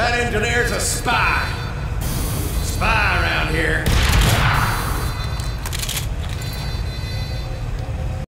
That engineer's a spy.